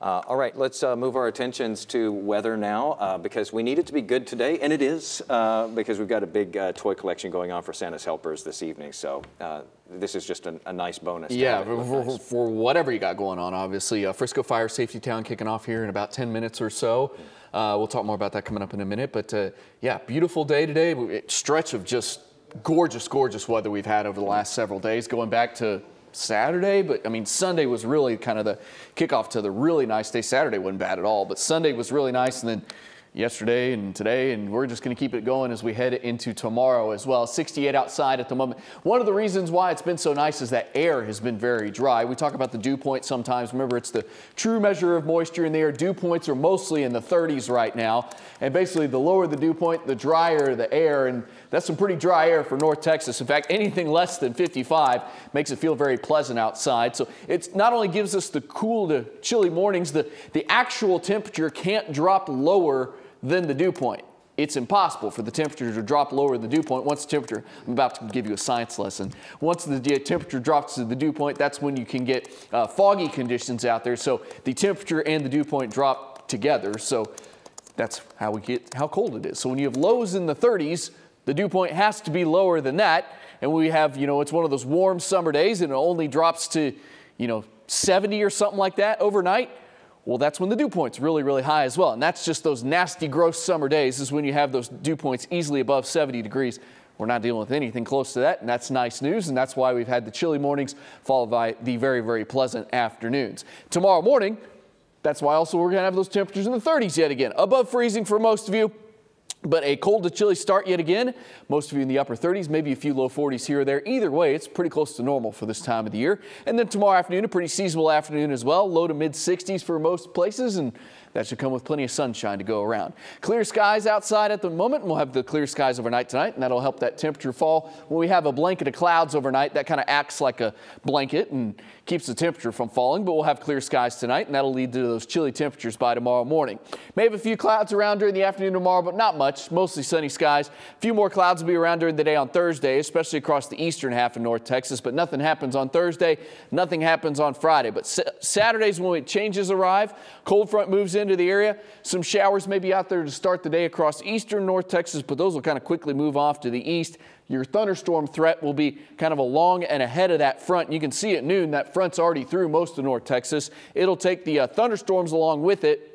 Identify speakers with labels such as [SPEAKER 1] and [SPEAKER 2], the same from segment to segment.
[SPEAKER 1] Uh, all right, let's uh, move our attentions to weather now uh, because we need it to be good today, and it is uh, because we've got a big uh, toy collection going on for Santa's helpers this evening. So uh, this is just a, a nice bonus.
[SPEAKER 2] Yeah,
[SPEAKER 1] have it look
[SPEAKER 2] for,
[SPEAKER 1] nice.
[SPEAKER 2] for- for whatever you got going on, obviously. Uh, Frisco Fire Safety Town kicking off here in about 10 minutes or so. Uh, we'll talk more about that coming up in a minute. But uh, yeah, beautiful day today. Stretch of just gorgeous, gorgeous weather we've had over the last several days, going back to Saturday. But I mean, Sunday was really kind of the kickoff to the really nice day. Saturday wasn't bad at all, but Sunday was really nice. And then yesterday and today, and we're just going to keep it going as we head into tomorrow as well. 68 outside at the moment. One of the reasons why it's been so nice is that air has been very dry. We talk about the dew point sometimes. Remember, it's the true measure of moisture in the air. Dew points are mostly in the 30s right now, and basically, the lower the dew point, the drier the air, and that's some pretty dry air for North Texas. In fact, anything less than 55 makes it feel very pleasant outside. So it not only gives us the cool to chilly mornings, the, the actual temperature can't drop lower than the dew point. It's impossible for the temperature to drop lower than the dew point. Once the temperature, I'm about to give you a science lesson. Once the temperature drops to the dew point, that's when you can get uh, foggy conditions out there. So the temperature and the dew point drop together. So that's how we get how cold it is. So when you have lows in the 30s, the dew point has to be lower than that. And we have, you know, it's one of those warm summer days and it only drops to, you know, 70 or something like that overnight. Well, that's when the dew point's really, really high as well. And that's just those nasty, gross summer days is when you have those dew points easily above 70 degrees. We're not dealing with anything close to that, and that's nice news, and that's why we've had the chilly mornings followed by the very, very pleasant afternoons. Tomorrow morning, that's why also we're going to have those temperatures in the 30s yet again, above freezing for most of you. But a cold to chilly start yet again. Most of you in the upper 30s, maybe a few low 40s here or there. Either way, it's pretty close to normal for this time of the year. And then tomorrow afternoon, a pretty seasonable afternoon as well. Low to mid 60s for most places, and that should come with plenty of sunshine to go around. Clear skies outside at the moment. and We'll have the clear skies overnight tonight, and that'll help that temperature fall. When we have a blanket of clouds overnight, that kind of acts like a blanket and keeps the temperature from falling. But we'll have clear skies tonight, and that'll lead to those chilly temperatures by tomorrow morning. May have a few clouds around during the afternoon tomorrow, but not much. Mostly sunny skies. A few more clouds will be around during the day on Thursday, especially across the eastern half of North Texas. But nothing happens on Thursday. Nothing happens on Friday. But Sa- Saturdays when changes arrive, cold front moves into the area. Some showers may be out there to start the day across eastern North Texas, but those will kind of quickly move off to the east. Your thunderstorm threat will be kind of along and ahead of that front. You can see at noon that front's already through most of North Texas. It'll take the uh, thunderstorms along with it.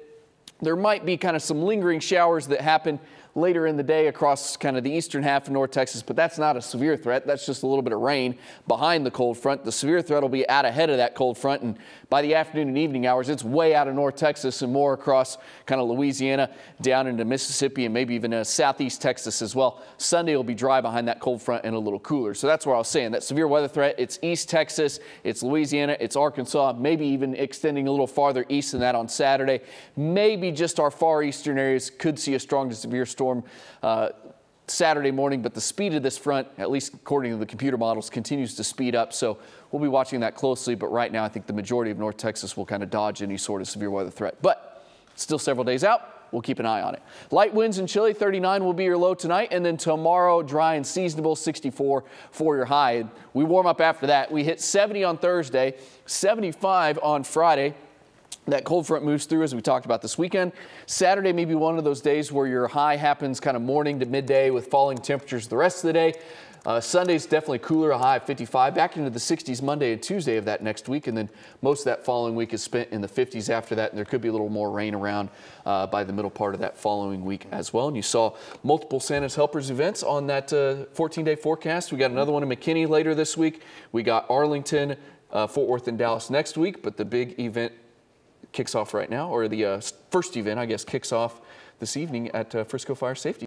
[SPEAKER 2] There might be kind of some lingering showers that happen later in the day across kind of the eastern half of North Texas, but that's not a severe threat. That's just a little bit of rain behind the cold front. The severe threat will be out ahead of that cold front, and by the afternoon and evening hours, it's way out of North Texas and more across kind of Louisiana, down into Mississippi, and maybe even uh, southeast Texas as well. Sunday will be dry behind that cold front and a little cooler. So that's where I was saying that severe weather threat. It's East Texas, it's Louisiana, it's Arkansas, maybe even extending a little farther east than that on Saturday. Maybe just our far eastern areas could see a strong to severe storm uh, Saturday morning, but the speed of this front, at least according to the computer models, continues to speed up. So we'll be watching that closely. But right now, I think the majority of North Texas will kind of dodge any sort of severe weather threat. But still several days out. We'll keep an eye on it. Light winds and chilly, 39 will be your low tonight. And then tomorrow, dry and seasonable, 64 for your high. We warm up after that. We hit 70 on Thursday, 75 on Friday. That cold front moves through as we talked about this weekend. Saturday may be one of those days where your high happens kind of morning to midday with falling temperatures the rest of the day. Uh, Sunday's definitely cooler, a high of 55, back into the 60s Monday and Tuesday of that next week, and then most of that following week is spent in the 50s after that, and there could be a little more rain around uh, by the middle part of that following week as well. And you saw multiple Santa's Helpers events on that 14-day forecast. We got another one in McKinney later this week. We got Arlington, uh, Fort Worth, and Dallas next week, but the big event kicks off right now, or the uh, first event, I guess, kicks off this evening at uh, Frisco Fire Safety.